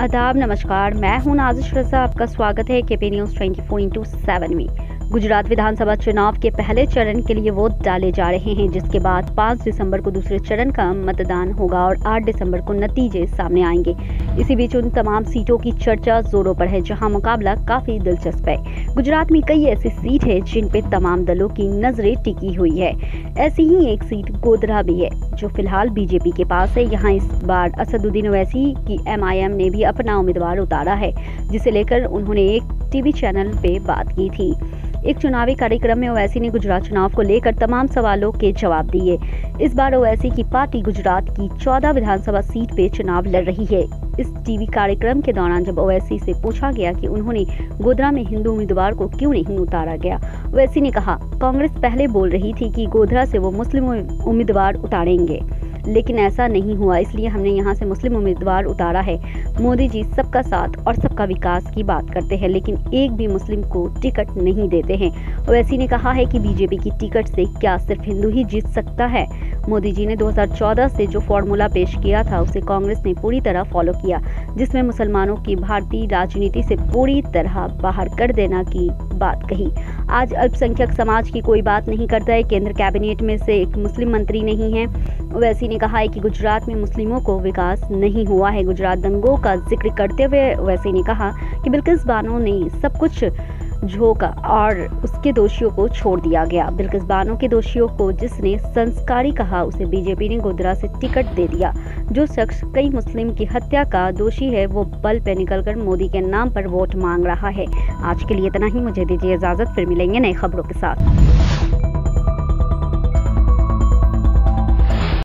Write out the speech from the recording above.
आदाब, नमस्कार। मैं हूँ नाजिश रजा। आपका स्वागत है K P news twenty four into seven में। गुजरात विधानसभा चुनाव के पहले चरण के लिए वोट डाले जा रहे हैं, जिसके बाद 5 दिसंबर को दूसरे चरण का मतदान होगा और 8 दिसंबर को नतीजे सामने आएँगे। इसी बीच उन तमाम सीटों की चर्चा जोरों पर है, जहाँ मुकाबला काफ़ी दिलचस्प है। गुजरात में कई ऐसी सीट है, जिन पे तमाम दलों की नज़रें टिकी हुई है। ऐसी ही एक सीट गोधरा भी है, जो फ़िलहाल बीजेपी के पास है। यहाँ इस बार असदुद्दीन ओवैसी की एमआईएम ने भी अपना उम्मीदवार उतारा है, जिसे लेकर उन्होंने एक टीवी चैनल पे बात की थी। एक चुनावी कार्यक्रम में ओवैसी ने गुजरात चुनाव को लेकर तमाम सवालों के जवाब दिए। इस बार ओवैसी की पार्टी गुजरात की 14 विधानसभा सीट पे चुनाव लड़ रही है। इस टीवी कार्यक्रम के दौरान जब ओवैसी से पूछा गया कि उन्होंने गोधरा में हिंदू उम्मीदवार को क्यों नहीं उतारा गया, ओवैसी ने कहा, कांग्रेस पहले बोल रही थी कि गोधरा से वो मुस्लिम उम्मीदवार उतारेंगे। लेकिन ऐसा नहीं हुआ, इसलिए हमने यहाँ से मुस्लिम उम्मीदवार उतारा है। मोदी जी सबका साथ और सबका विकास की बात करते हैं, लेकिन एक भी मुस्लिम को टिकट नहीं देते हैं। ओवैसी ने कहा है कि बीजेपी की टिकट से क्या सिर्फ़ हिंदू ही जीत सकता है? मोदी जी ने 2014 से जो फॉर्मूला पेश किया था, उसे कांग्रेस ने पूरी तरह फॉलो किया, जिसमें मुसलमानों की भारतीय राजनीति से पूरी तरह बाहर कर देना की बात कही। आज अल्पसंख्यक समाज की कोई बात नहीं करता है। केंद्र कैबिनेट में से एक मुस्लिम मंत्री नहीं है। ओवैसी ने कहा है कि गुजरात में मुस्लिमों को विकास नहीं हुआ है। गुजरात दंगों का ज़िक्र करते हुए ओवैसी ने कहा कि बिल्किस बानो ने सब कुछ झोंका और उसके दोषियों को छोड़ दिया गया। बिल्किस बानो के दोषियों को जिसने संस्कारी कहा, उसे बीजेपी ने गोधरा से टिकट दे दिया। जो शख्स कई मुस्लिम की हत्या का दोषी है, वो बल पे निकलकर मोदी के नाम पर वोट मांग रहा है। आज के लिए इतना ही। मुझे दीजिए इजाज़त, फिर मिलेंगे नई खबरों के साथ।